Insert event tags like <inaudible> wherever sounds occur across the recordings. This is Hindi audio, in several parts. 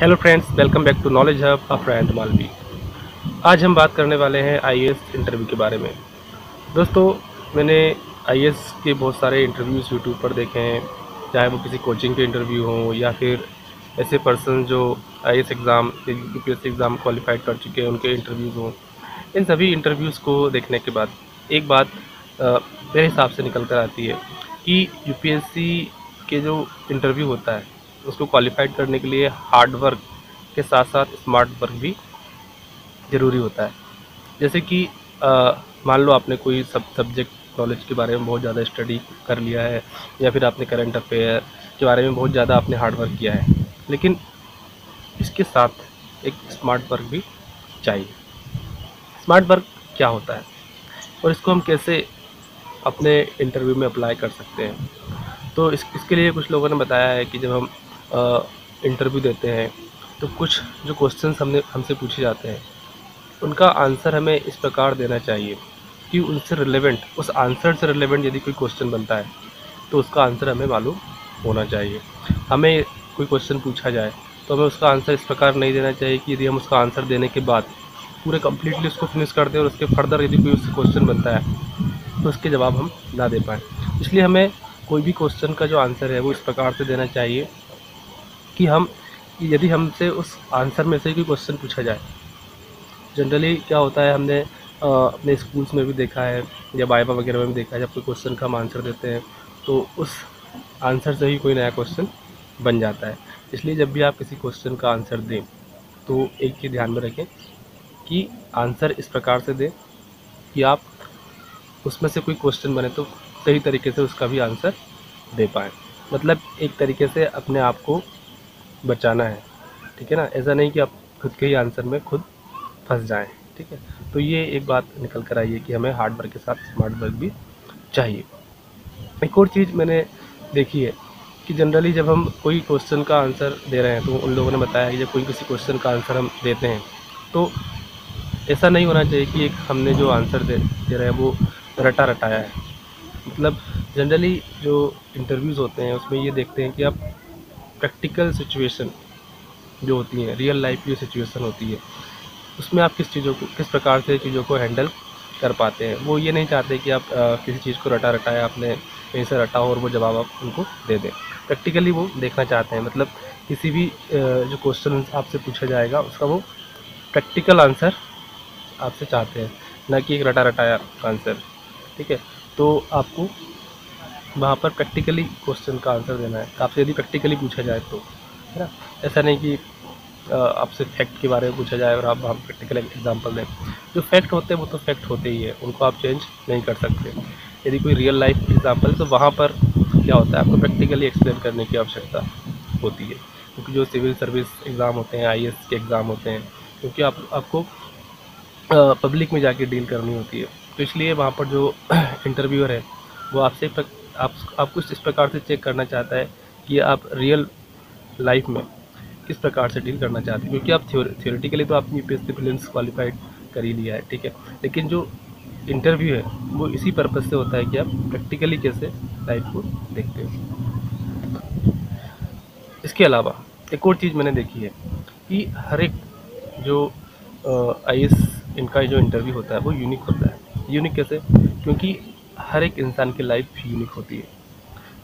Hello friends welcome back to knowledge hub friend Malvi आज हम बात करने वाले हैं आईएएस इंटरव्यू के बारे में। दोस्तों, मैंने आईएएस के बहुत सारे इंटरव्यूज़ यूट्यूब पर देखे हैं। चाहे वो किसी कोचिंग के इंटरव्यू हों, या फिर ऐसे पर्सन जो I exam U P exam qualified कर चुके हैं, उनके इंटरव्यूज़ हों। इन सभी इंटरव्यूज़ को देखने के बाद एक बात मेरे हिसाब से निकल कर आती है कि यूपीएससी के जो इंटरव्यू होता है उसको क्वालिफाइड करने के लिए हार्ड वर्क के साथ साथ स्मार्ट वर्क भी ज़रूरी होता है। जैसे कि मान लो आपने कोई सब सब्जेक्ट नॉलेज के बारे में बहुत ज़्यादा स्टडी कर लिया है या फिर आपने करंट अफेयर के बारे में बहुत ज़्यादा आपने हार्ड वर्क किया है, लेकिन इसके साथ एक स्मार्ट वर्क भी चाहिए। स्मार्ट वर्क क्या होता है और इसको हम कैसे अपने इंटरव्यू में अप्लाई कर सकते हैं? तो इस, इसके लिए कुछ लोगों ने बताया है कि जब हम इंटरव्यू देते हैं तो कुछ जो क्वेश्चन हमने, हमसे पूछे जाते हैं, उनका आंसर हमें इस प्रकार देना चाहिए कि उनसे रिलेवेंट उस आंसर से रिलेवेंट यदि कोई क्वेश्चन बनता है तो उसका आंसर हमें मालूम होना चाहिए। हमें कोई क्वेश्चन पूछा जाए तो हमें उसका आंसर इस प्रकार नहीं देना चाहिए कि यदि हम उसका आंसर देने के बाद पूरे कम्प्लीटली उसको फिनिश कर दें और उसके फर्दर यदि कोई उससे क्वेश्चन बनता है तो उसके जवाब हम ना दे पाएँ। इसलिए हमें कोई भी क्वेश्चन का जो आंसर है, वो इस प्रकार से देना चाहिए कि हम यदि हमसे उस आंसर में से कोई क्वेश्चन पूछा जाए। जनरली क्या होता है हमने आ, अपने स्कूल्स में भी देखा है या बाइबा वगैरह में भी देखा है जब कोई क्वेश्चन का हम आंसर देते हैं तो उस आंसर से ही कोई नया क्वेश्चन बन जाता है। इसलिए जब भी आप किसी क्वेश्चन का आंसर दें तो एक चीज़ ध्यान में रखें कि आंसर इस प्रकार से दें कि आप उसमें से कोई क्वेश्चन बने तो सही तरीके से उसका भी आंसर दे पाएँ। मतलब एक तरीके से अपने आप को बचाना है, ठीक है ना? ऐसा नहीं कि आप खुद के ही आंसर में खुद फंस जाएँ, ठीक है? तो ये एक बात निकल कर आई है कि हमें हार्ड वर्क के साथ स्मार्ट वर्क भी चाहिए। एक और चीज़ मैंने देखी है कि जनरली जब हम कोई क्वेश्चन का आंसर दे रहे हैं तो उन लोगों ने बताया कि जब कोई किसी क्वेश्चन का आंसर हम देते हैं तो ऐसा नहीं होना चाहिए कि एक हमने जो आंसर दे दे रहे हैं, वो रटा रटाया है। मतलब जनरली जो इंटरव्यूज़ होते हैं, उसमें ये देखते हैं कि आप प्रैक्टिकल सिचुएशन जो होती हैं रियल लाइफ की सिचुएशन होती है उसमें आप किस चीज़ों को किस प्रकार से चीज़ों को हैंडल कर पाते हैं? वो ये नहीं चाहते कि आप आ, किसी चीज़ को रटा रटाया आपने कहीं से रटा हो और वो जवाब आप उनको दे दें। प्रैक्टिकली वो देखना चाहते हैं मतलब किसी भी जो क्वेश्चन आपसे पूछा जाएगा उसका वो प्रैक्टिकल आंसर आपसे चाहते हैं ना कि एक रटा रटाया आंसर ठीक है? तो आपको वहाँ पर प्रैक्टिकली क्वेश्चन का आंसर देना है। आपसे यदि प्रैक्टिकली पूछा जाए तो है ना? ऐसा नहीं कि आपसे फैक्ट के बारे में पूछा जाए और आप वहाँ प्रैक्टिकल एग्ज़ाम्पल दें। जो फैक्ट होते हैं, वो तो फैक्ट होते ही है। उनको आप चेंज नहीं कर सकते। यदि कोई रियल लाइफ एग्ज़ाम्पल तो वहाँ पर क्या होता है? आपको प्रैक्टिकली एक्सप्लेन करने की आवश्यकता होती है। क्योंकि जो सिविल सर्विस एग्ज़ाम होते हैं आईएएस के एग्ज़ाम होते हैं, क्योंकि आप, आपको पब्लिक में जाके डील करनी होती है। तो इसलिए वहाँ पर जो <clears throat> इंटरव्यूअर है, वो आपसे आप आपको इस प्रकार से चेक करना चाहता है कि आप रियल लाइफ में किस प्रकार से डील करना चाहते हैं? क्योंकि आप थियोरेटिकली तो आपने यू पी एस क्वालिफाइड कर ही लिया है, ठीक है? लेकिन जो इंटरव्यू है, वो इसी पर्पज़ से होता है कि आप प्रैक्टिकली कैसे लाइफ को देखते हो। इसके अलावा, एक और चीज़ मैंने देखी है कि हर एक जो आई इनका जो इंटरव्यू होता है, वो यूनिक होता है। यूनिक कैसे? क्योंकि हर एक इंसान की लाइफ यूनिक होती है।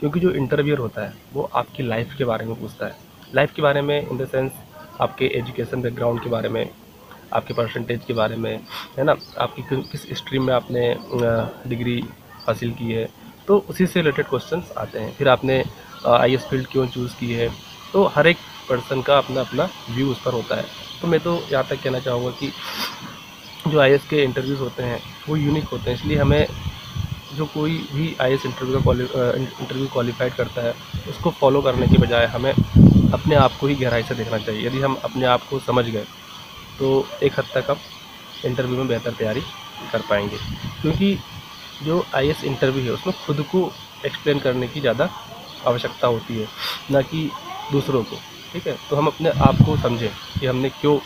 क्योंकि जो इंटरव्यूअर होता है, वो आपकी लाइफ के बारे में पूछता है। लाइफ के बारे में इन द सेंस आपके एजुकेशन बैकग्राउंड के बारे में, आपके परसेंटेज के बारे में, है ना? आपकी किस स्ट्रीम में आपने डिग्री हासिल की है? तो उसी से रिलेटेड क्वेश्चन आते हैं। फिर आपने आई एस फ़ील्ड क्यों चूज़ की है? तो हर एक पर्सन का अपना अपना व्यू उस पर होता है। तो मैं तो यहाँ तक कहना चाहूँगा कि जो आई के इंटरव्यूज़ होते हैं, वो यूनिक होते हैं। इसलिए हमें जो कोई भी आई इंटरव्यू का इंटरव्यू क्वालिफाइड करता है, उसको फॉलो करने के बजाय हमें अपने आप को ही गहराई से देखना चाहिए। यदि हम अपने आप को समझ गए तो एक हद तक हम इंटरव्यू में बेहतर तैयारी कर पाएँगे। क्योंकि जो आई इंटरव्यू है, उसमें खुद को एक्सप्लेन करने की ज़्यादा आवश्यकता होती है, ना कि दूसरों को, ठीक है? तो हम अपने आप को समझें कि हमने क्यों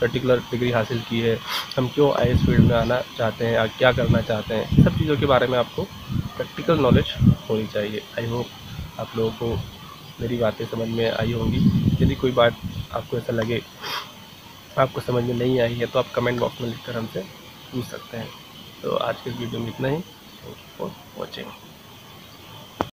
पर्टिकुलर डिग्री हासिल की है, हम क्यों आईएस फ़ील्ड में आना चाहते हैं या क्या करना चाहते हैं सब चीज़ों के बारे में आपको प्रैक्टिकल नॉलेज होनी चाहिए। आई होप आप लोगों को मेरी बातें समझ में आई होंगी। यदि कोई बात आपको ऐसा लगे, आपको समझ में नहीं आई है तो आप कमेंट बॉक्स में लिखकर हमसे पूछ सकते हैं। तो आज के वीडियो में इतना ही। Thank you for watching